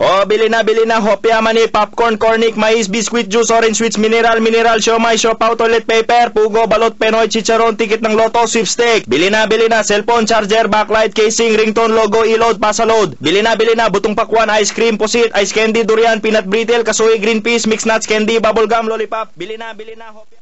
O, bili na, bili na, hopya mani, popcorn, cornic, mais, biscuit, juice, orange sweets, mineral, mineral, siomay, siopaw, toilet paper, pugo, balot, penoy, chicharon, ticket ng loto, sweepstake. Bili na, bili na, cellphone, charger, backlight, casing, ringtone, logo, iload, pasaload. Bili na, bili na, butong pakwan, ice cream, pusit, ice candy, durian, peanut brittle, kasuy, green peas, mixed nuts, candy, bubblegum, lollipop. Bili na, bili na, hopya.